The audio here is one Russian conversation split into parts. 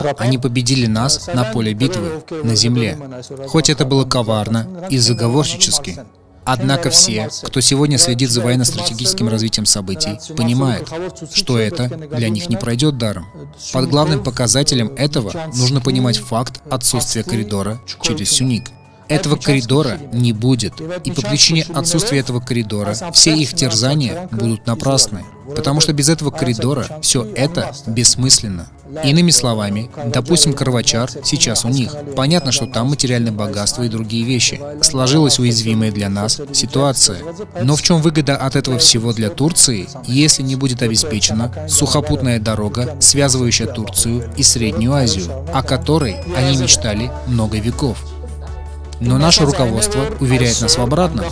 Да, они победили нас на поле битвы, на земле. Хоть это было коварно и заговорщически. Однако все, кто сегодня следит за военно-стратегическим развитием событий, понимают, что это для них не пройдет даром. Под главным показателем этого нужно понимать факт отсутствия коридора через Сюник. Этого коридора не будет, и по причине отсутствия этого коридора все их терзания будут напрасны, потому что без этого коридора все это бессмысленно. Иными словами, допустим, Карвачар сейчас у них. Понятно, что там материальное богатство и другие вещи. Сложилась уязвимая для нас ситуация. Но в чем выгода от этого всего для Турции, если не будет обеспечена сухопутная дорога, связывающая Турцию и Среднюю Азию, о которой они мечтали много веков? Но наше руководство уверяет нас в обратном.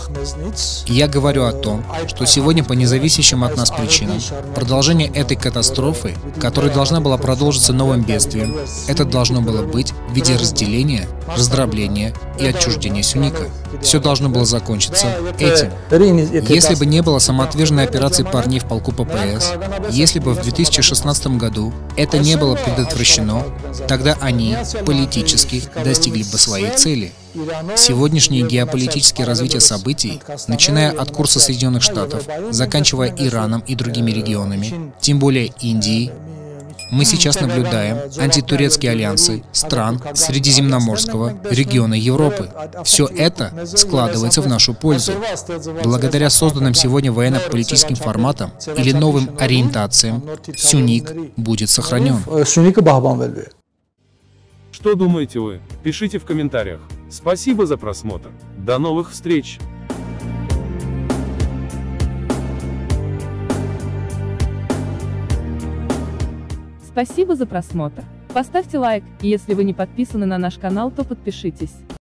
Я говорю о том, что сегодня по независящим от нас причинам продолжение этой катастрофы, которая должна была продолжиться новым бедствием, это должно было быть в виде разделения, раздробления и отчуждения Сюника. Все должно было закончиться этим. Если бы не было самоотверженной операции парней в полку ППС, если бы в 2016 году это не было предотвращено, тогда они политически достигли бы своей цели – Сегодняшнее геополитическое развитие событий, начиная от курса Соединенных Штатов, заканчивая Ираном и другими регионами, тем более Индией, мы сейчас наблюдаем антитурецкие альянсы стран Средиземноморского региона Европы. Все это складывается в нашу пользу. Благодаря созданным сегодня военно-политическим форматам или новым ориентациям, Сюник будет сохранен. Что думаете вы? Пишите в комментариях. Спасибо за просмотр. До новых встреч! Спасибо за просмотр. Поставьте лайк, и если вы не подписаны на наш канал, то подпишитесь.